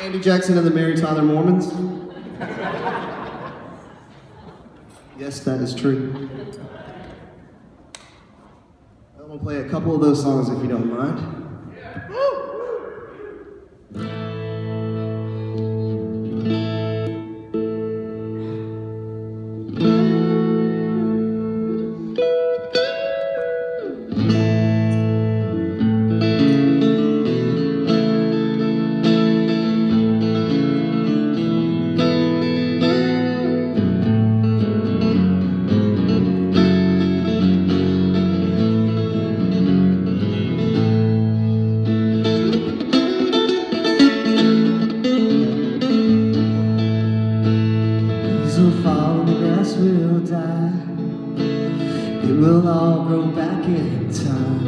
Andy Jackson and the Mary Tyler Mormons? yes, that is true. I'm gonna play a couple of those songs if you don't mind. Leaves will die. It will all grow back in time.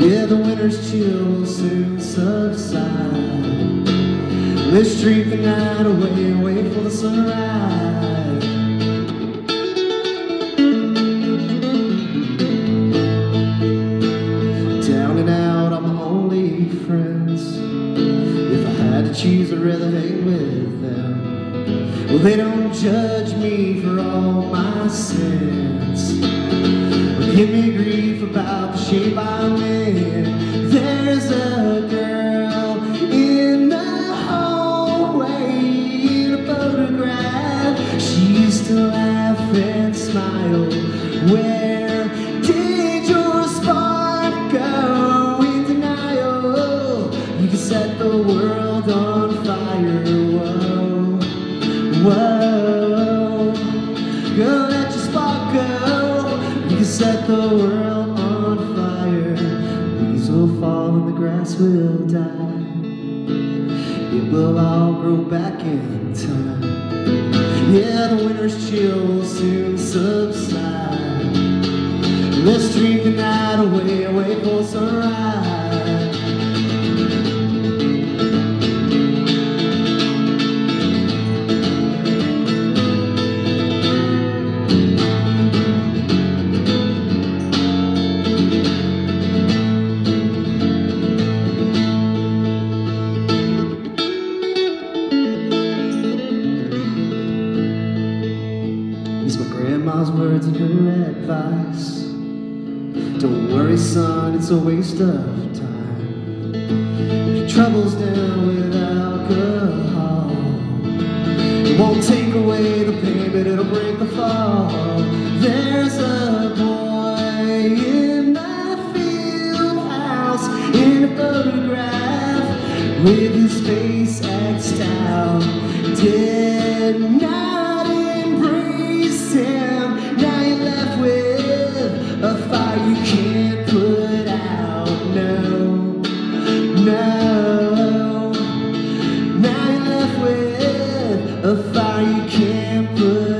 Yeah, the winter's chill will soon subside. Let's drink the night away and wait for the sunrise. Down and out, I'm only friends. If I had to choose, I'd rather hang with them. Well, they don't judge me for all my sins. Or give me grief about the shape I'm in. There's a girl in the hallway in a photograph. She used to laugh and smile. Where Whoa, girl, let your spark go. You can set the world on fire. Leaves will fall and the grass will die. It will all grow back in time. Yeah, the winter's chill will soon subside. Let's dream the night away, away for sunrise. Grandma's words and her advice. Don't worry, son, it's a waste of time. Your trouble's down with alcohol. It won't take away the pain, but it'll break the fall. There's a boy in my field house in a photograph with his face axed out. Dead now. can't believe